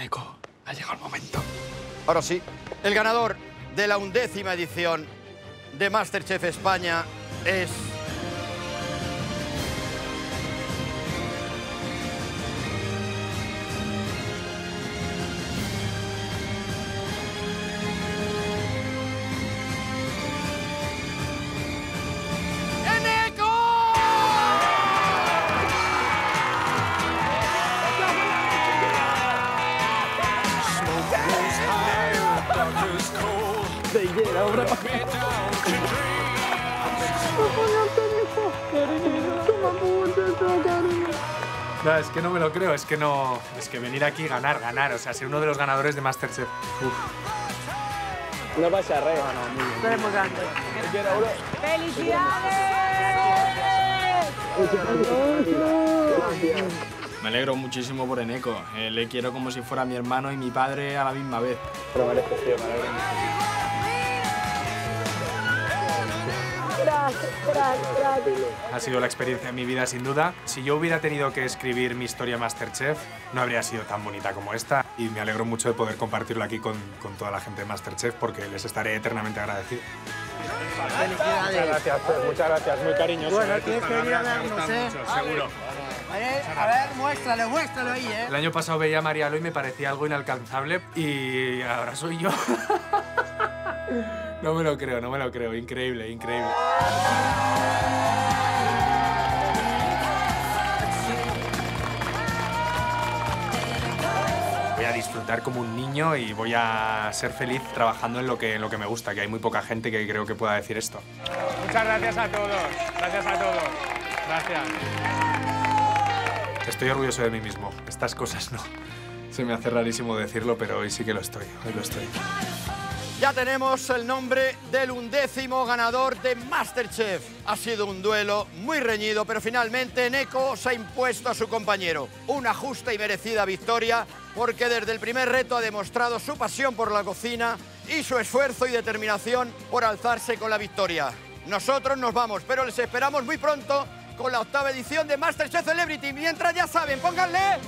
Neko, ha llegado el momento. Ahora sí, el ganador de la undécima edición de Masterchef España es... No, es que no me lo creo, es que no. Es que venir aquí y ganar, ganar, o sea, ser uno de los ganadores de Masterchef. Uf. No pasa res. Tú eres muy grande. Me alegro muchísimo por Eneco. Eh, le quiero como si fuera mi hermano y mi padre a la misma vez. Lo mereces, tío, me alegro mucho. Ha sido la experiencia de mi vida, sin duda. Si yo hubiera tenido que escribir mi historia Masterchef, no habría sido tan bonita como esta. Y me alegro mucho de poder compartirlo aquí con, con toda la gente de Masterchef porque les estaré eternamente agradecido. Muchas gracias, pues, muchas gracias. Muy cariñoso. Bueno, tienes que venir a vernos, ¿eh? seguro. A ver, muéstralo, muéstralo ahí, ¿eh? El año pasado veía a Marialo y me parecía algo inalcanzable y ahora soy yo. No me lo creo, no me lo creo. Increíble, increíble. Voy a disfrutar como un niño y voy a ser feliz trabajando en lo que, en lo que me gusta, que hay muy poca gente que creo que pueda decir esto. Muchas gracias a todos. Gracias a todos. Gracias. Estoy orgulloso de mí mismo. Estas cosas no. Se me hace rarísimo decirlo, pero hoy sí que lo estoy. Hoy lo estoy. Ya tenemos el nombre del undécimo ganador de Masterchef. Ha sido un duelo muy reñido, pero finalmente Neko se ha impuesto a su compañero. Una justa y merecida victoria, porque desde el primer reto ha demostrado su pasión por la cocina y su esfuerzo y determinación por alzarse con la victoria. Nosotros nos vamos, pero les esperamos muy pronto con la octava edición de Masterchef Celebrity. Mientras ya saben, pónganle...